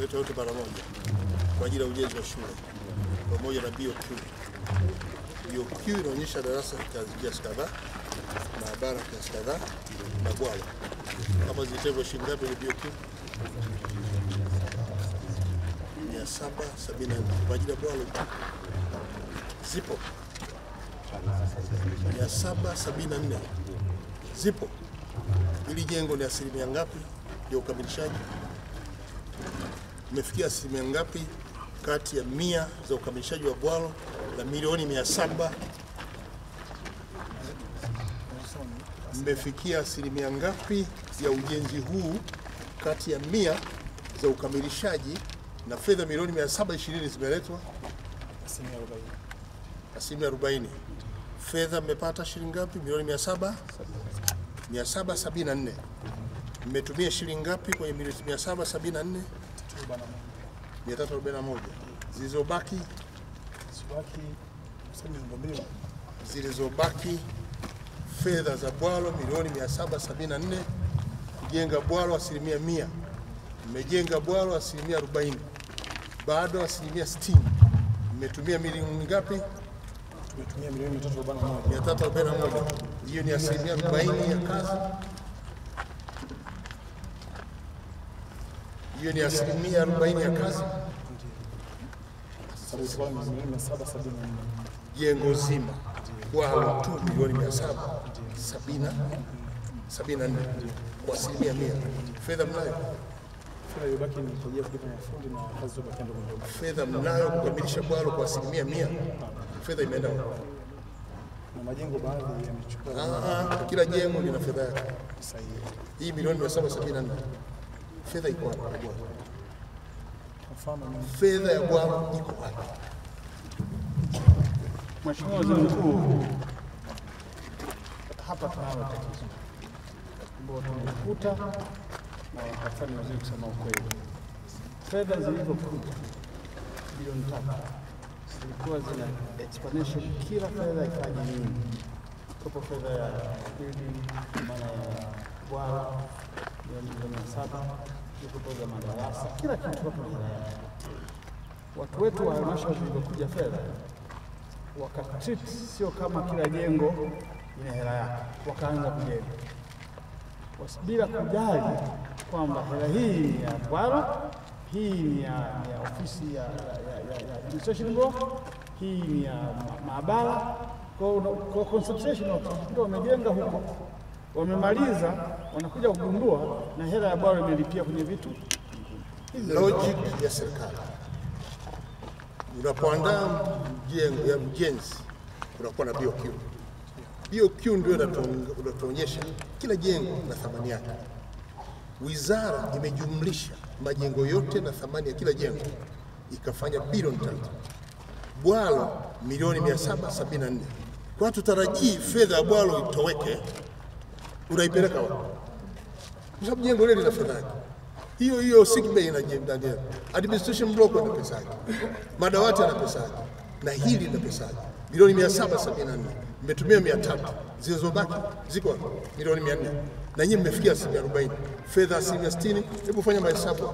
Letwa yote mara moja kwa ajili ya ujenzi wa shule pamoja na BOQ. BOQ inaonyesha darasa kiasi kadhaa, maabara kiasi kadhaa na bwawa. Kama zilitengwa shilingi ngapi BOQ? Saba sabini na nne kwa ajili ya zipo mia saba sabini na nne zipo. Hili jengo ni asilimia ngapi ya ukamilishaji? Umefikia asilimia ngapi kati ya mia za ukamilishaji wa bwalo la milioni mia saba? Mmefikia asilimia ngapi ya ujenzi huu kati ya mia za ukamilishaji na fedha milioni mia saba ishirini zimeletwa? Asilimia arobaini. Fedha mmepata shilingi ngapi? Milioni mia saba mia saba sabini na nne. Mmetumia shilingi ngapi kwenye milioni mia saba sabini na nne? mia tatu arobaini na moja. Zilizobaki zilizobaki fedha za bwalo milioni mia saba sabini na nne kujenga bwalo asilimia mia. Mmejenga bwalo asilimia arobaini, bado asilimia sitini. Mmetumia milioni ngapi? Tumetumia milioni 341. 341. Hiyo ni asilimia 40 ya kazi. Hiyo ni asilimia 40 ya kazi. Sababu ilikuwa ni milioni 774. Jengo zima bwalo tu milioni 774 kwa asilimia mia. Fedha mnayo, Fedha iliyobaki ni kwa ajili ya kulipa mafundi na kazi zote ndogo ndogo. fedha mnayo kukamilisha bwalo kwa asilimia mia. Fedha imeenda wapi? Na majengo baadhi yamechukua Ah, ah, kila jengo lina fedha yake. Sahihi. Hii milioni 774 fedha iko wapi? ya bwalo? Mfano ni Fedha ya bwalo iko wapi? Mheshimiwa Waziri Mkuu, hapa tunalo tatizo ambao tumekuta na hasa ni waziri kusema ukweli, fedha zilizokuja bilioni tatu zilikuwa zina explanation kila fedha ifanye nini. Kopo fedha ya maana ya bwara milioni mia saba vikopo za madarasa, kila kitu kwa fedha yake. Watu wetu wa halmashauri zilizokuja fedha wakatreat sio kama kila jengo ina hela yake, wakaanza kujenga bila kujali kwamba hela hii ni ya Bwana, hii ni ya, ya ofisi ya, ya, ya, ya administration hii ni ya ma- maabara. Kwa kwa concentration ndio wamejenga huko, wamemaliza, wanakuja kugundua na hela ya Bwana imelipia kwenye vitu logic ya serikali. Unapoandaa mjengo ya mjenzi unakuwa na BOQ. BOQ ndio unatuonyesha inatuonyesha kila jengo na thamani yake. Wizara imejumlisha majengo yote na thamani ya kila jengo ikafanya bilioni tatu, bwalo milioni 774. Kwa tutarajii fedha ya bwalo itoweke, unaipeleka wapi? kwa sababu jengo lile lina fedha yake. Hiyo hiyo sick bay ina ndani yake. Administration block ina pesa yake. Madawati yana pesa yake. Na hili lina pesa yake. bilioni 774. Mmetumia 300. Zilizobaki ziko milioni mia nne Na nyinyi mmefikia asilimia 40. Fedha asilimia 60. Hebu fanya mahesabu.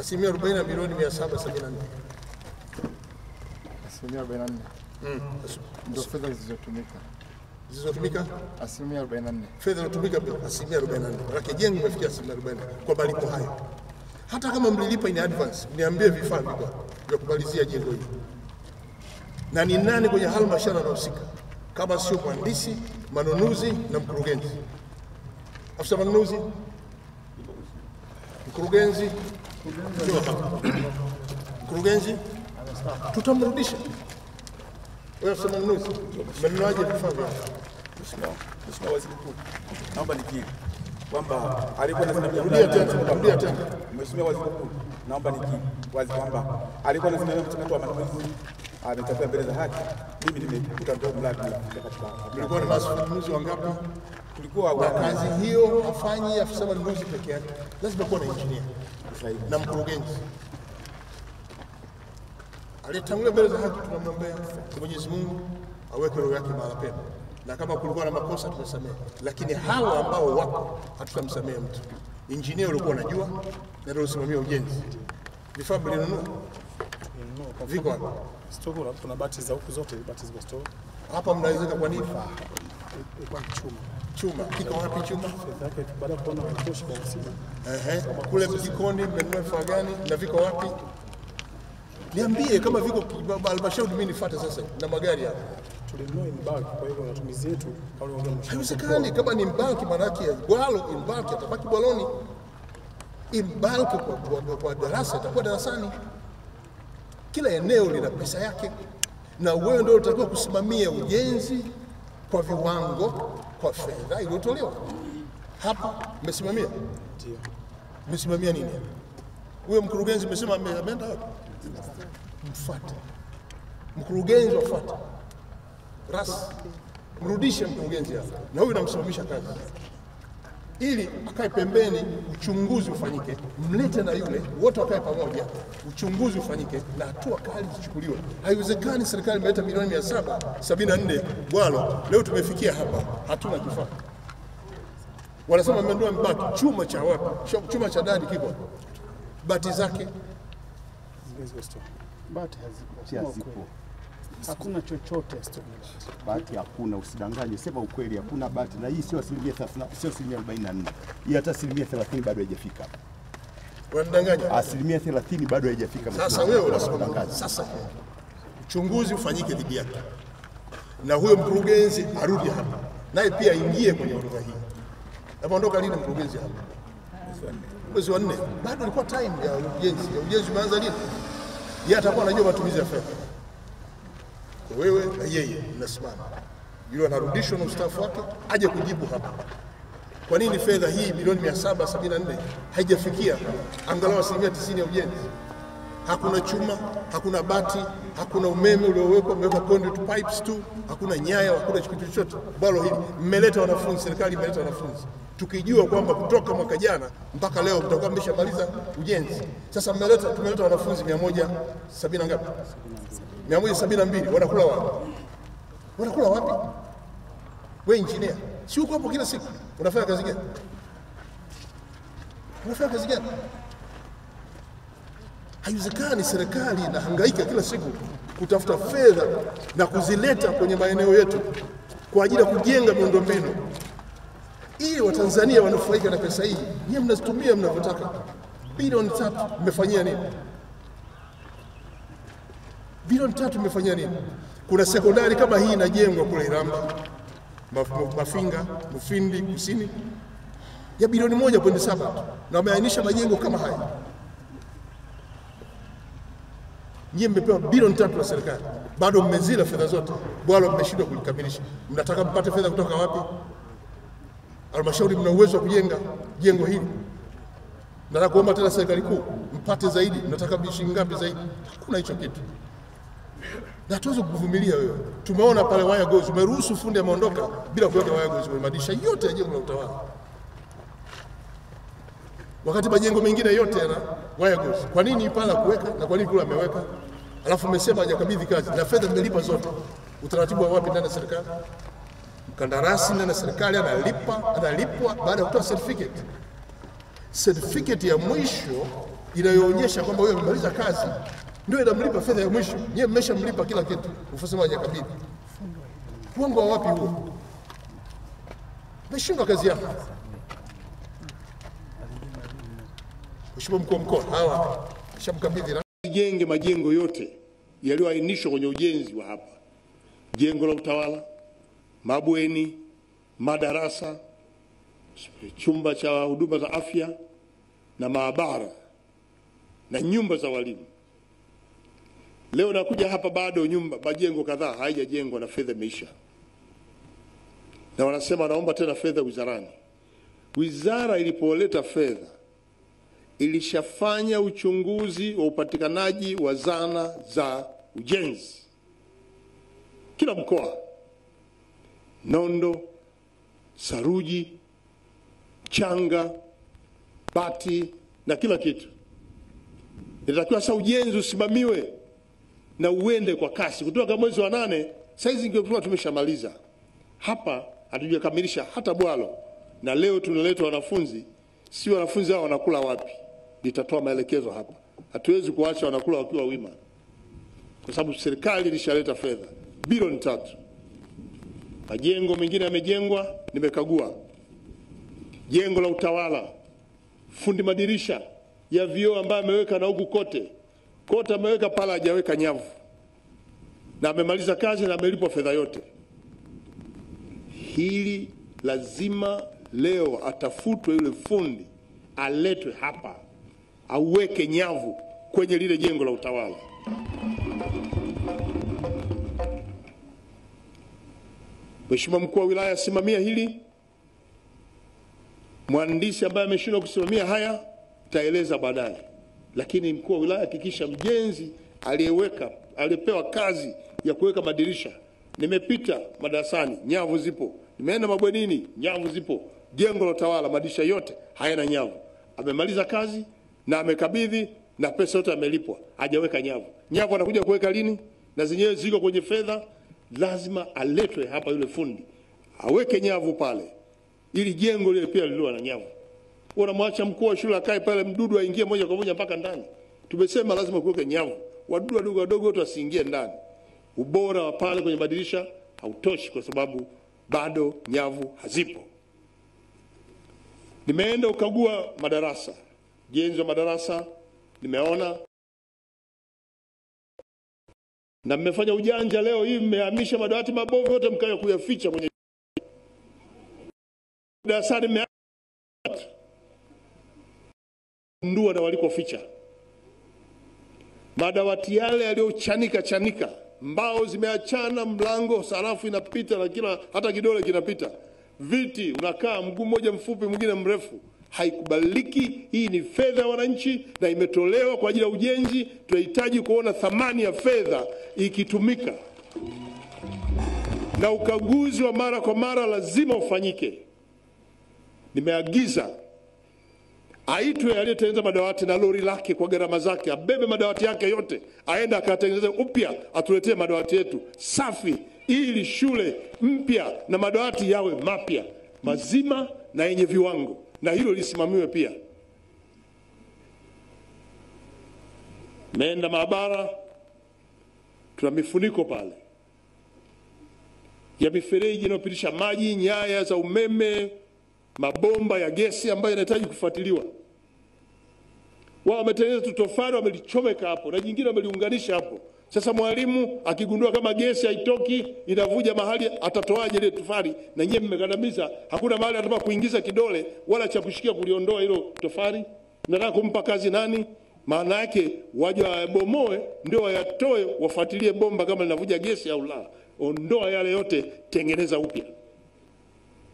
Asilimia 40 na milioni 774. Asilimia 44 ndio fedha zilizotumika, Zilizotumika asilimia 44. fedha zilizotumika asilimia 44. Maana jengo imefikia asilimia 40 kwa malipo hayo. Hata kama mlilipa in advance, niambie vifaa viko vya kumalizia jengo hili, na ni nani kwenye halmashauri anahusika kama sio mhandisi, manunuzi na mkurugenzi? Afisa manunuzi, mkurugenzi, mkurugenzi, tutamrudisha. Wewe afisa manunuzi, mmenunuaje vifaa vya Mheshimiwa Mheshimiwa Waziri Mkuu, naomba nikiri kwamba alikuwa anasimamia Rudia tena, rudia tena. Mheshimiwa Waziri Mkuu, naomba nikiri wazi kwamba alikuwa anasimamia mchakato wa manunuzi, ametakiwa mbele za haki. Mimi nimekuta ndio mradi katika na manunuzi wangapi? tulikuwa Na kazi hiyo hafanyi afisa manunuzi peke yake, lazima kuwa na injinia na mkurugenzi. Aliyetangulia mbele za haki tunamwombea Mwenyezi Mungu aweke roho yake mahali pema, na kama kulikuwa na makosa tumesamehe, lakini hawa ambao wako hatutamsamehe mtu. Injinia ulikuwa unajua na ndio usimamia ujenzi, vifaa mlinunua. Viko hapa Store kuna- bati za huku zote, bati ziko store. hapa, mnaweza kwa nifa kwa chuma. Chuma kiko wapi? Chuma baada ya kuona haitoshi kwa msiba. Ehe, kule jikoni mmenunua vifaa gani na viko wapi? Niambie kama viko halmashauri, mimi nifuate sasa na magari hapa. Tulinunua in bulk, kwa hivyo matumizi yetu Haiwezekani kama ni mbaki, maanake gwalo in bulk atabaki bwaloni, bulk kwa, kwa, kwa darasa atakuwa darasani. Kila eneo lina pesa yake, na wewe ndio unatakiwa kusimamia ujenzi kwa viwango, kwa fedha iliyotolewa. Hapa mmesimamia, Ndio. mmesimamia nini? Huyo mkurugenzi mmesema ame- ameenda wapi? Mfuate mkurugenzi, wafuate rasi, mrudishe mkurugenzi hapa, na huyu namsimamisha kazi ili akae pembeni, uchunguzi ufanyike, mlete na yule wote wakae pamoja, uchunguzi ufanyike na hatua kali zichukuliwe. Haiwezekani serikali imeleta milioni mia saba sabini na nne bwalo, leo tumefikia hapa, hatuna kifaa. Wanasema mmenunua mbaki, chuma cha wapi? Cha- Chuma cha dadi kipo, bati zake. Bati hazipo. Hakuna chochote. bahati, hakuna, usidanganye, sema ukweli, hakuna bahati. na hii sio asilimia 30, sio asilimia 44, hii hata asilimia 30 bado haijafika, wanadanganya. asilimia 30 bado haijafika. Sasa wewe unasema sasa uchunguzi ufanyike dhidi yake, na huyo mkurugenzi arudi hapa, naye pia aingie kwenye orodha hii. Ameondoka lini mkurugenzi hapa? Mwezi wa nne. Bado ilikuwa time ya ujenzi. Ya ujenzi umeanza lini? Yeye atakuwa anajua matumizi ya fedha. Wewe na yeye mnasimama, yule anarudishwa na ustaafu wake aje kujibu hapa. Kwa nini fedha hii milioni 774 haijafikia angalau asilimia 90 ya ujenzi? Hakuna chuma, hakuna bati, hakuna umeme uliowekwa, mmeweka conduit pipes tu, hakuna nyaya, hakuna kitu chochote. Bwalo hili mmeleta wanafunzi, serikali imeleta wanafunzi, tukijua kwamba kutoka mwaka jana mpaka leo mtakuwa mmeshamaliza ujenzi. Sasa mmeleta, tumeleta wanafunzi 170 na mbili 172 wanakula wapi? Wanakula wapi? We injinia, si uko hapo kila siku, unafanya kazi gani? Unafanya kazi gani? Haiwezekani serikali inahangaika kila siku kutafuta fedha na kuzileta kwenye maeneo yetu kwa ajili ya kujenga miundombinu ili Watanzania wanufaika na pesa hii. Nyie mnazitumia mnavyotaka. Bilioni tatu mmefanyia nini? Bilioni tatu imefanya nini? Kuna sekondari kama hii inajengwa kule Iramba, Mafinga, Mufindi, Kusini ya bilioni moja pointi saba na wameainisha majengo kama haya. Nyie mmepewa bilioni tatu na serikali, bado mmezila fedha zote, bwalo mmeshindwa kulikamilisha. Mnataka mpate fedha kutoka wapi? Halmashauri mna uwezo wa kujenga jengo hili, mnataka kuomba tena serikali kuu mpate zaidi, mnataka shilingi ngapi zaidi? Hakuna hicho kitu, na hatuwezi kuvumilia wewe. Tumeona pale waya gozi, umeruhusu fundi ameondoka bila kuweka waya gozi kwenye madirisha yote ya jengo la utawala wakati majengo mengine yote yana waya gozi. Kwa nini Ipala kuweka na kwa nini kule ameweka? Alafu umesema hajakabidhi kazi na fedha mmelipa zote. Utaratibu wa wapi ndani ya serikali? Mkandarasi ndani ya serikali analipa, analipwa baada ya kutoa certificate. Certificate ya mwisho inayoonyesha kwamba huyo amemaliza kazi ndio inamlipa fedha ya mwisho. Nyie mmeshamlipa kila kitu, ufasema hajakabidhi. Uongo wa wapi huo? Mmeshindwa kazi yako. Mheshimiwa mkuu wa mkoa, hawa shamkabidhi jenge majengo yote yaliyoainishwa kwenye ujenzi wa hapa, jengo la utawala, mabweni, madarasa, chumba cha huduma za afya na maabara na nyumba za walimu. Leo nakuja hapa, bado nyumba majengo kadhaa haijajengwa na fedha imeisha, na wanasema naomba tena fedha wizarani. Wizara ilipoleta fedha ilishafanya uchunguzi wa upatikanaji wa zana za ujenzi kila mkoa, nondo, saruji, changa, bati na kila kitu. Inatakiwa sasa ujenzi usimamiwe na uende kwa kasi. Kutoka mwezi wa nane saizi ingekuwa tumeshamaliza hapa, hatujakamilisha hata bwalo, na leo tunaleta wanafunzi, si wanafunzi hao wanakula wapi? Nitatoa maelekezo hapa. Hatuwezi kuacha wanakula wakiwa wima, kwa sababu serikali ilishaleta fedha bilioni tatu. Majengo mengine yamejengwa, nimekagua jengo la utawala, fundi madirisha ya vioo ambayo ameweka na huku kote kote ameweka pala, hajaweka nyavu, na amemaliza kazi na amelipwa fedha yote. Hili lazima leo atafutwe yule fundi, aletwe hapa, auweke nyavu kwenye lile jengo la utawala. Mheshimiwa mkuu wa wilaya, simamia hili. Mhandisi ambaye ameshindwa kusimamia haya taeleza baadaye, lakini mkuu wa wilaya hakikisha mjenzi aliyeweka aliyepewa kazi ya kuweka madirisha. Nimepita madarasani, nyavu zipo. Nimeenda mabwenini, nyavu zipo. Jengo la utawala, madirisha yote hayana nyavu. Amemaliza kazi na amekabidhi na pesa yote amelipwa, hajaweka nyavu. Nyavu anakuja kuweka lini? Na zenyewe ziko kwenye fedha. Lazima aletwe hapa yule fundi aweke nyavu pale, ili jengo lile pia liliwa na nyavu. Unamwacha mkuu wa shule akae pale, mdudu aingie moja kwa moja mpaka ndani. Tumesema lazima kuweke nyavu, wadudu wadogo wadogo wote wasiingie ndani. Ubora wa pale kwenye madirisha hautoshi, kwa sababu bado nyavu hazipo. Nimeenda ukagua madarasa, ujenzi wa madarasa nimeona, na mmefanya ujanja leo hii, mmehamisha madawati mabovu yote mkaja kuyaficha kwenye darasani ndua na walikoficha madawati yale yaliyochanika chanika, mbao zimeachana, mlango sarafu inapita na kila hata kidole kinapita, viti unakaa mguu mmoja mfupi mwingine mrefu. Haikubaliki. Hii ni fedha ya wananchi na imetolewa kwa ajili ya ujenzi. Tunahitaji kuona thamani ya fedha ikitumika, na ukaguzi wa mara kwa mara lazima ufanyike. Nimeagiza aitwe aliyetengeneza madawati na lori lake kwa gharama zake, abebe madawati yake yote, aenda akatengeneze upya, atuletee madawati yetu safi, ili shule mpya na madawati yawe mapya mazima na yenye viwango, na hilo lisimamiwe pia. Meenda maabara, tuna mifuniko pale ya mifereji inayopitisha maji, nyaya za umeme, mabomba ya gesi ambayo yanahitaji kufuatiliwa. Wao wametengeneza tutofali wamelichomeka hapo na jingine wameliunganisha hapo. Sasa mwalimu akigundua kama gesi haitoki inavuja mahali, atatoaje ile tofali? Na nyie mmekandamiza, hakuna mahali atapa kuingiza kidole wala cha kushikia kuliondoa hilo tofali. Nataka kumpa kazi nani? Maana yake waje wabomoe, ndio wayatoe, wafuatilie bomba kama linavuja gesi au la. Ondoa yale yote, tengeneza upya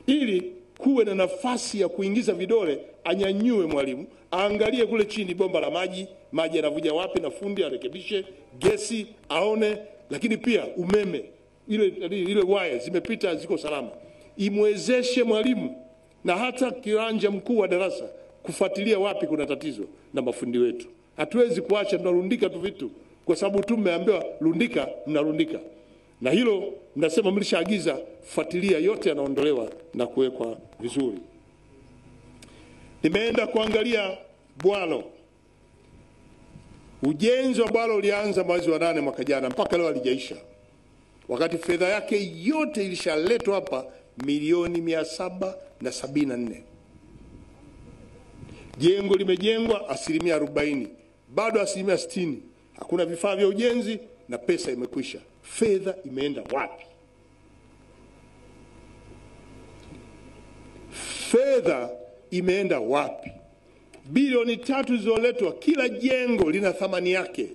ili kuwe na nafasi ya kuingiza vidole, anyanyue mwalimu, aangalie kule chini bomba la maji, maji yanavuja wapi, na fundi arekebishe, gesi aone, lakini pia umeme, ile ile waya zimepita, ziko salama, imwezeshe mwalimu na hata kiranja mkuu wa darasa kufuatilia wapi kuna tatizo na mafundi wetu. Hatuwezi kuacha tunarundika tu vitu kwa sababu tu mmeambiwa rundika, mnarundika na hilo mnasema mlishaagiza, fuatilia yote yanaondolewa na kuwekwa vizuri. Nimeenda kuangalia bwalo. Ujenzi wa bwalo ulianza mwezi wa nane mwaka jana, mpaka leo halijaisha, wakati fedha yake yote ilishaletwa hapa milioni mia saba na sabini na nne. Jengo limejengwa asilimia arobaini, bado asilimia sitini. Hakuna vifaa vya ujenzi na pesa imekwisha. Fedha imeenda wapi? Fedha imeenda wapi? Bilioni tatu zilizoletwa, kila jengo lina thamani yake.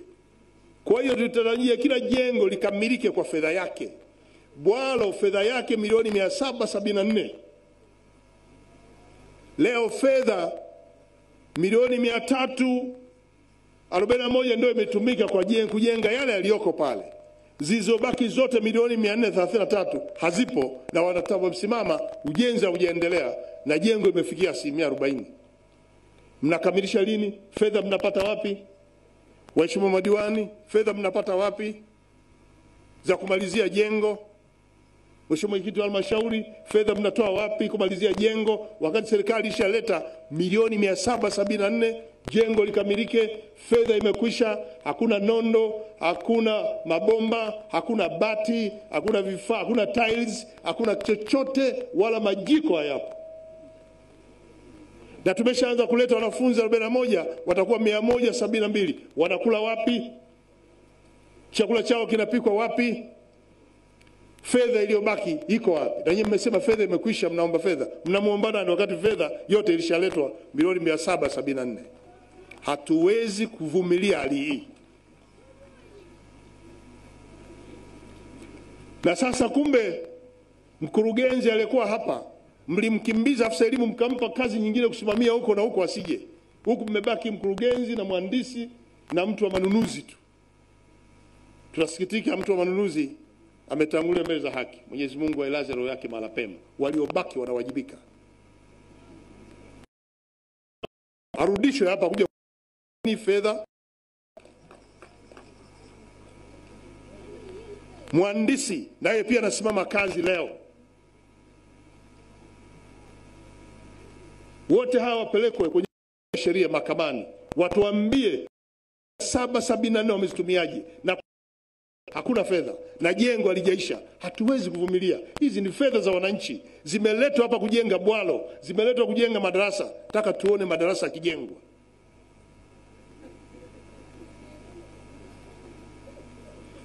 Kwa hiyo tutarajia kila jengo likamilike kwa fedha yake. Bwalo fedha yake milioni mia saba sabini na nne. Leo fedha milioni mia tatu arobaini na moja ndio imetumika kwa jen- kujenga yale yaliyoko pale. Zilizobaki zote milioni 433 hazipo na wanatavyosimama ujenzi haujaendelea na jengo imefikia asilimia 40. Mnakamilisha lini? Fedha mnapata wapi? Waheshimiwa madiwani, fedha mnapata wapi za kumalizia jengo? Mheshimiwa mwenyekiti wa halmashauri, fedha mnatoa wapi kumalizia jengo wakati serikali ishaleta milioni 774 jengo likamilike, fedha imekwisha, hakuna nondo, hakuna mabomba, hakuna bati, hakuna vifaa, hakuna tiles, hakuna chochote, wala majiko hayapo na tumeshaanza kuleta wanafunzi 41 watakuwa 172 wanakula wapi? Chakula chao kinapikwa wapi? Fedha iliyobaki iko wapi? Na nyinyi mmesema fedha imekwisha, mnaomba fedha, mnamuomba nani wakati fedha yote ilishaletwa milioni 774? Hatuwezi kuvumilia hali hii. Na sasa kumbe mkurugenzi aliyekuwa hapa mlimkimbiza afisa elimu mkampa kazi nyingine kusimamia huko na huko asije. Huku mmebaki mkurugenzi na mhandisi na mtu wa manunuzi tu. Tunasikitika, mtu wa manunuzi ametangulia mbele za haki. Mwenyezi Mungu ailaze roho yake mahali pema. Waliobaki wanawajibika, arudishwe hapa kuja fedha. Mhandisi naye pia anasimama kazi leo. wote hawa wapelekwe kwenye sheria mahakamani, watuambie saba sabini na nne wamezitumiaje, na hakuna fedha na jengo alijaisha Hatuwezi kuvumilia. Hizi ni fedha za wananchi, zimeletwa hapa kujenga bwalo, zimeletwa kujenga madarasa. Taka tuone madarasa yakijengwa.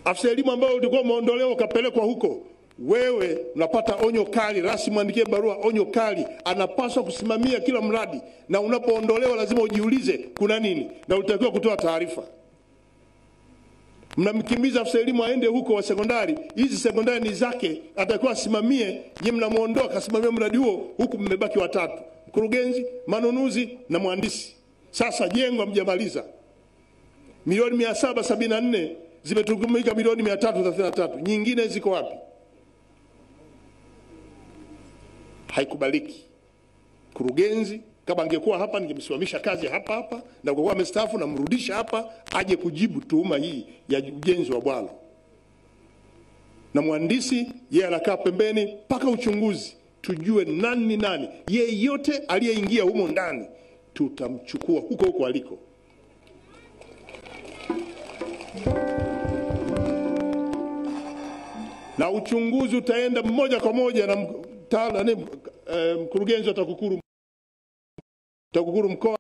Afisa elimu ambao ulikuwa umeondolewa ukapelekwa huko wewe unapata onyo kali rasmi, andikie barua onyo kali. Anapaswa kusimamia kila mradi, na unapoondolewa lazima ujiulize kuna nini, na ulitakiwa kutoa taarifa. Mnamkimbiza afisa elimu aende huko wa sekondari, hizi sekondari ni zake, atakiwa asimamie. Nyi mnamuondoa kasimamia mradi huo, huku mmebaki watatu, mkurugenzi, manunuzi na mhandisi. Sasa jengo hamjamaliza, milioni mia saba sabini na nne zimetumika milioni mia tatu thelathini na tatu nyingine ziko wapi? Haikubaliki. Mkurugenzi kama angekuwa hapa, ningemsimamisha kazi hapa hapa, na kwa amestaafu, namrudisha hapa aje kujibu tuhuma hii ya ujenzi wa bwalo. Na mhandisi yeye anakaa pembeni mpaka uchunguzi, tujue nani ni nani. Yeyote aliyeingia humo ndani tutamchukua huko huko aliko. Na uchunguzi utaenda moja kwa moja na mtaala, nani, eh, mkurugenzi wa TAKUKURU TAKUKURU mkoa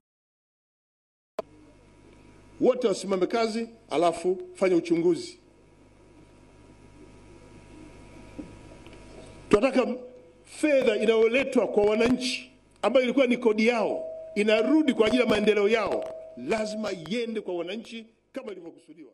wote wasimame kazi, alafu fanya uchunguzi. Tunataka fedha inayoletwa kwa wananchi ambayo ilikuwa ni kodi yao inarudi kwa ajili ya maendeleo yao, lazima iende kwa wananchi kama ilivyokusudiwa.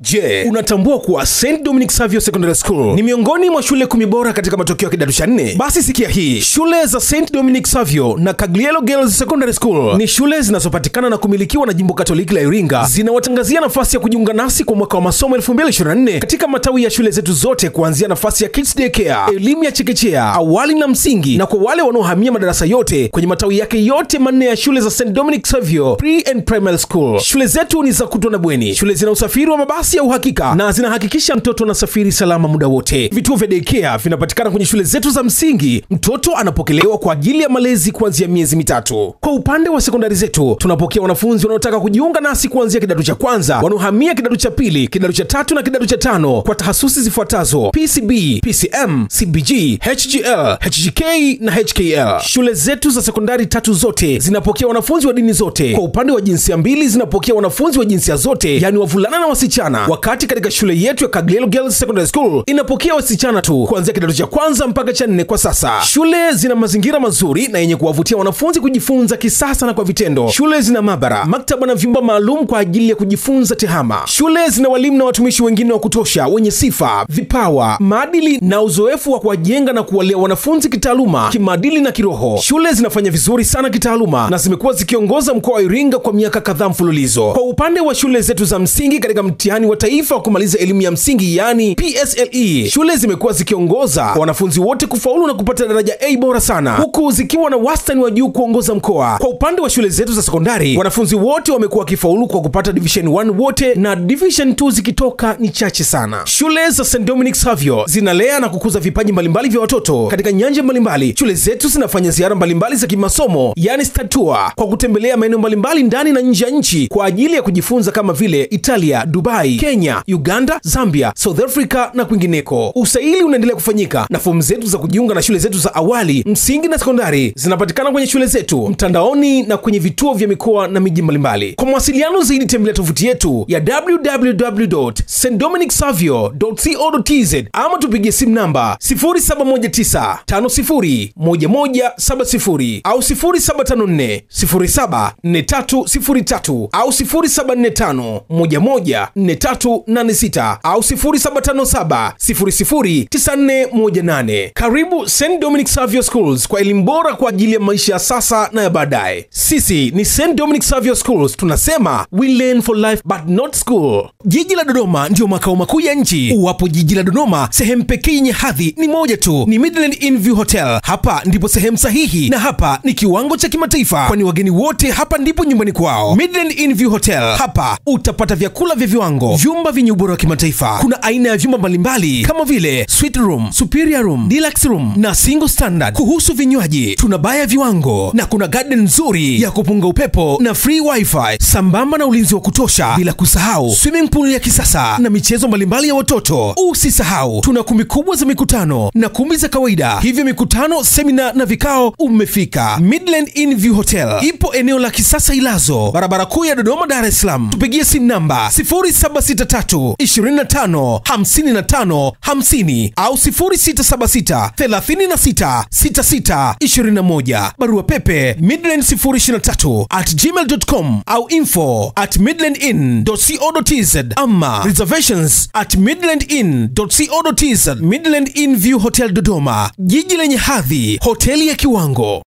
Je, unatambua kuwa St Dominic Savio Secondary School ni miongoni mwa shule kumi bora katika matokeo ya kidato cha nne? Basi sikia hii, shule za St Dominic Savio na Kaglielo Girls Secondary School ni shule zinazopatikana na kumilikiwa na jimbo Katoliki la Iringa. Zinawatangazia nafasi ya kujiunga nasi kwa mwaka wa masomo 2024 katika matawi ya shule zetu zote kuanzia nafasi ya kids day care, elimu ya chekechea, awali na msingi, na kwa wale wanaohamia madarasa yote kwenye matawi yake yote manne ya shule za St Dominic Savio Pre and Primary School. Shule zetu ni za kutwa na bweni. Shule zina usafiri wa mabasi ya uhakika na zinahakikisha mtoto anasafiri salama muda wote. Vituo vya daycare vinapatikana kwenye shule zetu za msingi. Mtoto anapokelewa kwa ajili ya malezi kuanzia miezi mitatu. Kwa upande wa sekondari zetu, tunapokea wanafunzi wanaotaka kujiunga nasi kuanzia kidato cha kwanza, wanaohamia kidato cha pili, kidato cha tatu na kidato cha tano kwa tahasusi zifuatazo: PCB, PCM, CBG, HGL, HGK na HKL. Shule zetu za sekondari tatu zote zinapokea wanafunzi wa dini zote. Kwa upande wa jinsia mbili, zinapokea wanafunzi wa jinsia zote, yani wavulana na wasichana wakati katika shule yetu ya Kaglielo Girls Secondary School inapokea wasichana tu kuanzia kidato cha kwanza mpaka cha nne kwa sasa. Shule zina mazingira mazuri na yenye kuwavutia wanafunzi kujifunza kisasa na kwa vitendo. Shule zina maabara, maktaba na vyumba maalum kwa ajili ya kujifunza tehama. Shule zina walimu na watumishi wengine wa kutosha wenye sifa, vipawa, maadili na uzoefu wa kuwajenga na kuwalea wanafunzi kitaaluma, kimaadili na kiroho. Shule zinafanya vizuri sana kitaaluma na zimekuwa zikiongoza mkoa wa Iringa kwa miaka kadhaa mfululizo. Kwa upande wa shule zetu za msingi katika mtihani mtihani wa taifa wa kumaliza elimu ya msingi yaani PSLE. Shule zimekuwa zikiongoza wanafunzi wote kufaulu na kupata daraja A bora sana, huku zikiwa na wastani wa juu kuongoza mkoa. Kwa upande wa shule zetu za sekondari, wanafunzi wote wamekuwa wakifaulu kwa kupata division 1 wote na division 2 zikitoka ni chache sana. Shule za St Dominic Savio zinalea na kukuza vipaji mbalimbali vya watoto katika nyanja mbalimbali. Shule zetu zinafanya ziara mbalimbali za kimasomo yani statua, kwa kutembelea maeneo mbalimbali ndani na nje ya nchi kwa ajili ya kujifunza kama vile Italia, Dubai, Kenya, Uganda, Zambia, South Africa na kwingineko. Usaili unaendelea kufanyika na fomu zetu za kujiunga na shule zetu za awali, msingi na sekondari zinapatikana kwenye shule zetu mtandaoni na kwenye vituo vya mikoa na miji mbalimbali. Kwa mawasiliano zaidi tembelea tovuti yetu ya www.stdominicsavio.co.tz ama tupigie simu namba 0719501170 au 0754074303 au 0745114386 au 0757009418. Karibu St Dominic Savio Schools kwa elimu bora kwa ajili ya maisha ya sasa na ya baadaye. Sisi ni St Dominic Savio Schools, tunasema we learn for life but not school. Jiji la Dodoma ndio makao makuu ya nchi. Uwapo jiji la Dodoma, sehemu pekee yenye hadhi ni moja tu, ni Midland Inn View Hotel. Hapa ndipo sehemu sahihi na hapa ni kiwango cha kimataifa, kwani wageni wote hapa ndipo nyumbani kwao. Midland Inn View Hotel, hapa utapata vyakula vya viwango, vyumba vyenye ubora wa kimataifa. Kuna aina ya vyumba mbalimbali kama vile suite room, superior room, deluxe room na single standard. Kuhusu vinywaji, tuna baya viwango na kuna garden nzuri ya kupunga upepo na free wifi sambamba na ulinzi wa kutosha, bila kusahau swimming pool ya kisasa na michezo mbalimbali ya watoto. Usisahau tuna kumbi kubwa za mikutano na kumbi za kawaida, hivyo mikutano, semina na vikao umefika. Midland Inn View Hotel ipo eneo la kisasa Ilazo, barabara kuu ya Dodoma, Dar es Salaam. Tupigie simu namba 0763 25 55 50 au 0676 36 66 21. Barua pepe midland 023 at gmail.com au info at midlandin.co.tz ama reservations at midlandin.co.tz Midland Inn View Hotel Dodoma, jiji lenye hadhi, hoteli ya kiwango.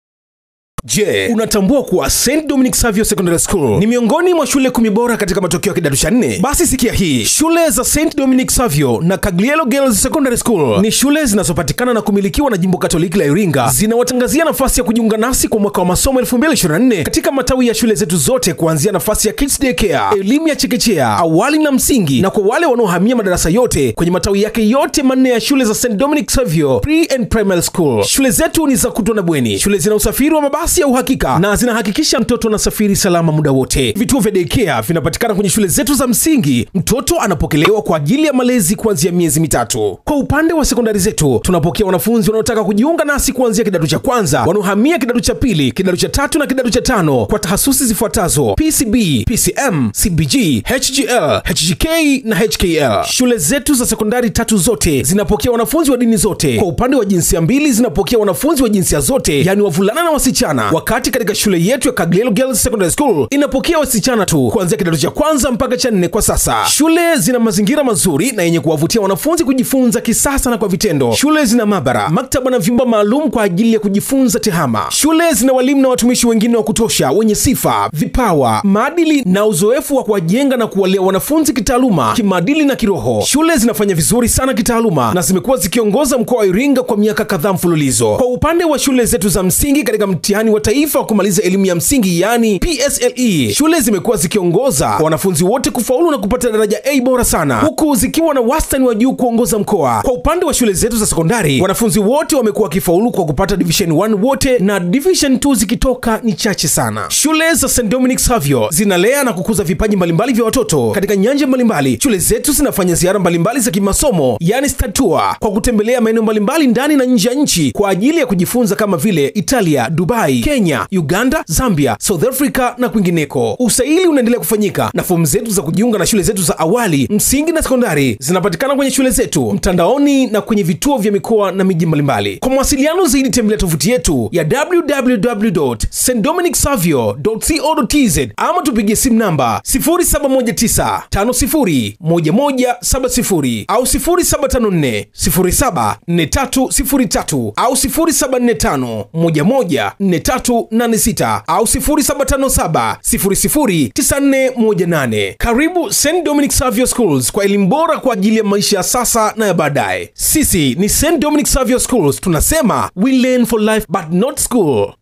Je, unatambua kuwa St Dominic Savio Secondary School ni miongoni mwa shule kumi bora katika matokeo ya kidato cha nne? Basi sikia hii, shule za St Dominic Savio na Kaglielo Girls Secondary School ni shule zinazopatikana na kumilikiwa na jimbo Katoliki la Iringa. Zinawatangazia nafasi ya kujiunga nasi kwa mwaka wa masomo 2024 katika matawi ya shule zetu zote kuanzia nafasi ya kids day care, elimu ya chekechea, awali na msingi, na kwa wale wanaohamia madarasa yote kwenye matawi yake yote manne ya shule za St Dominic Savio Pre and Primary School. Shule zetu ni za kutwa na bweni. Shule zina usafiri wa mabasi ya uhakika na zinahakikisha mtoto anasafiri salama muda wote. Vituo vya daycare vinapatikana kwenye shule zetu za msingi. Mtoto anapokelewa kwa ajili ya malezi kuanzia miezi mitatu. Kwa upande wa sekondari zetu, tunapokea wanafunzi wanaotaka kujiunga nasi kuanzia kidato cha kwanza, wanaohamia kidato cha pili, kidato cha tatu na kidato cha tano kwa tahasusi zifuatazo: PCB, PCM, CBG, HGL, HGK na HKL. Shule zetu za sekondari tatu zote zinapokea wanafunzi wa dini zote. Kwa upande wa jinsia mbili, zinapokea wanafunzi wa jinsia zote, yani wavulana na wasichana wakati katika shule yetu ya Kagelo Girls Secondary School inapokea wasichana tu kuanzia kidato cha kwanza mpaka cha nne kwa sasa. Shule zina mazingira mazuri na yenye kuwavutia wanafunzi kujifunza kisasa na kwa vitendo. Shule zina maabara, maktaba na vyumba maalum kwa ajili ya kujifunza tehama. Shule zina walimu na watumishi wengine wa kutosha wenye sifa, vipawa, maadili na uzoefu wa kuwajenga na kuwalea wanafunzi kitaaluma, kimaadili na kiroho. Shule zinafanya vizuri sana kitaaluma na zimekuwa zikiongoza mkoa wa Iringa kwa miaka kadhaa mfululizo. Kwa upande wa shule zetu za msingi katika mtihani wa taifa wa kumaliza elimu ya msingi yani PSLE, shule zimekuwa zikiongoza kwa wanafunzi wote kufaulu na kupata daraja A bora sana, huku zikiwa na wastani wa juu kuongoza mkoa. Kwa upande wa shule zetu za sekondari, wanafunzi wote wamekuwa wakifaulu kwa kupata division 1 wote na division 2 zikitoka ni chache sana. Shule za St Dominic Savio zinalea na kukuza vipaji mbalimbali vya watoto katika nyanja mbalimbali. Shule zetu zinafanya ziara mbalimbali za kimasomo yani statua, kwa kutembelea maeneo mbalimbali ndani na nje ya nchi kwa ajili ya kujifunza kama vile Italia, Dubai, Kenya, Uganda, Zambia, South Africa na kwingineko. Usaili unaendelea kufanyika na fomu zetu za kujiunga na shule zetu za awali, msingi na sekondari zinapatikana kwenye shule zetu mtandaoni na kwenye vituo vya mikoa na miji mbalimbali. Kwa mawasiliano zaidi tembelea tovuti yetu ya www.stdominicsavio.co.tz ama tupigie simu namba 0719501170 au 0754074303 au 07451143 0757009386 au 0757009418. Karibu St Dominic Savio Schools kwa elimu bora kwa ajili ya maisha ya sasa na ya baadaye. Sisi ni St Dominic Savio Schools, tunasema we learn for life but not school.